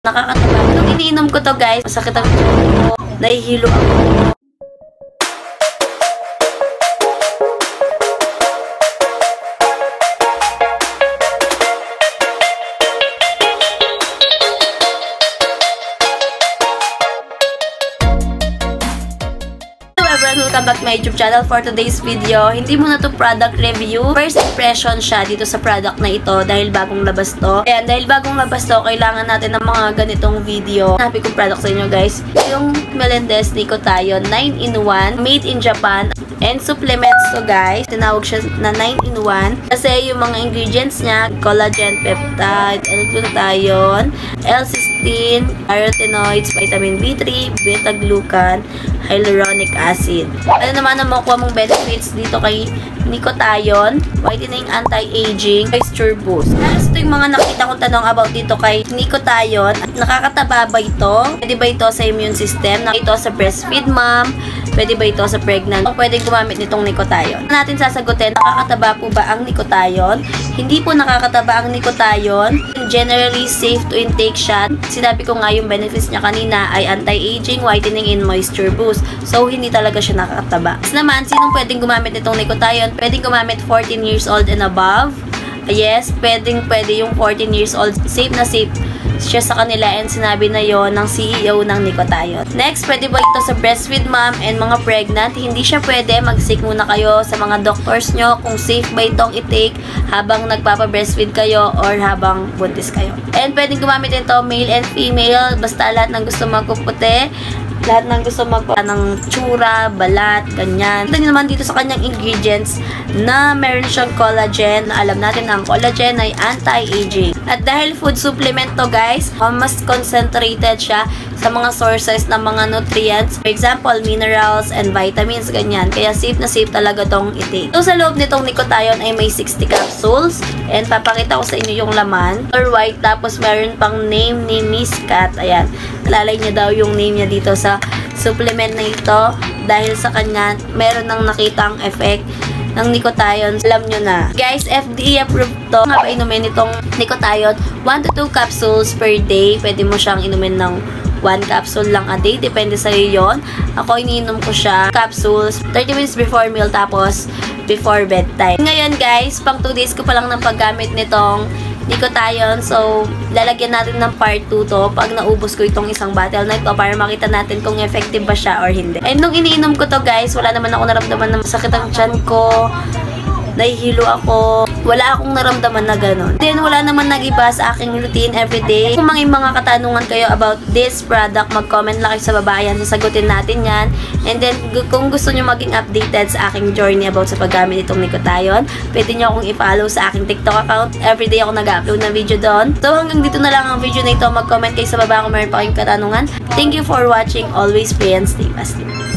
Nakakataba. Nung iniinom ko to guys, masakit ang ko. Nahihilo ako. Everyone, welcome back to my YouTube channel for today's video. Hindi muna to product review. First impression siya dito sa product na ito dahil bagong labas to. Ayan, dahil bagong labas to, kailangan natin ng mga ganitong video. Happy kong product sa inyo guys. Yung Melendez Nicotion 9-in-1, made in Japan. And supplements to guys. Tinawag siya na 9-in-1. Kasi yung mga ingredients niya, collagen, peptide, L-glutathione, L-cysteine, carotenoids, vitamin B3, beta-glucan, hyaluronic acid. Ano naman ang makukuha mong benefits dito kay Nicotion, whitening, anti-aging, moisture boost. Halos ito yung mga nakita kong tanong about dito kay Nicotion. Nakakataba ba ito? Pwede ba ito sa immune system? Ito sa breastfeed mom? Pwede ba ito sa pregnant? O pwede gumamit nitong Nicotion? Natin sasagutin, nakakataba po ba ang Nicotion? Hindi po nakakataba ang Nicotion. Generally safe to intake siya. Sinabi ko nga yung benefits niya kanina ay anti-aging, whitening, and moisture boost. So, hindi talaga siya nakakataba. Tapos naman, sinong pwedeng gumamit nitong Nicotion? Pwedeng gumamit 14 years old and above. Yes, pwedeng pwede yung 14 years old. Safe na safe siya sa kanila and sinabi na yon ng CEO ng Nicotion. Next, pwede ba ito sa breastfeed mom and mga pregnant? Hindi siya pwede. Mag-seek muna kayo sa mga doctors nyo kung safe ba itong i-take habang nagpapa-breastfeed kayo or habang buntis kayo. And pwedeng gumamit ito male and female. Basta lahat ng gusto magpuputi lahat ng gusto magpa ng tsura, balat, ganyan. Ito naman dito sa kanyang ingredients na meron siyang collagen alam natin na ang collagen ay anti-aging. At dahil food supplement to guys, mas concentrated siya sa mga sources ng mga nutrients. For example, minerals and vitamins, ganyan. Kaya safe na safe talaga tong i-take. So, sa loob nitong Nicotion ay may 60 capsules. And papakita ko sa inyo yung laman. Or white, tapos meron pang name ni Miss Cat. Ayan. Lalay niya daw yung name niya dito sa supplement na ito. Dahil sa kanya, meron nang nakitang effect ng Nicotion. Alam nyo na. Guys, FDA approved to. Nga ba inumin itong Nicotion? 1 to 2 capsules per day. Pwede mo siyang inumin ng one capsule lang a day. Depende sa iyo yon. Ako, iniinom ko siya capsules 30 minutes before meal tapos before bedtime. Ngayon guys, pang 2 days ko pa lang ng paggamit nitong Nicotion. So, lalagyan natin ng part 2 to pag naubos ko itong isang bottle na ito para makita natin kung effective ba siya or hindi. And nung iniinom ko to guys, wala naman ako naramdaman na masakit ang tiyan ko nahihilo ako. Wala akong naramdaman na ganun. Then, wala naman nag-iba sa aking routine everyday. Kung mga mga katanungan kayo about this product, mag-comment lang kayo sa baba yan. Sasagutin natin yan. And then, kung gusto nyo maging updated sa aking journey about sa paggamit itong Nicotion, pwede nyo akong i-follow sa aking TikTok account. Everyday ako nag-upload ng video doon. So, hanggang dito na lang ang video na ito. Mag-comment kayo sa baba kung meron pa kayong katanungan. Thank you for watching. Always pray and stay positive.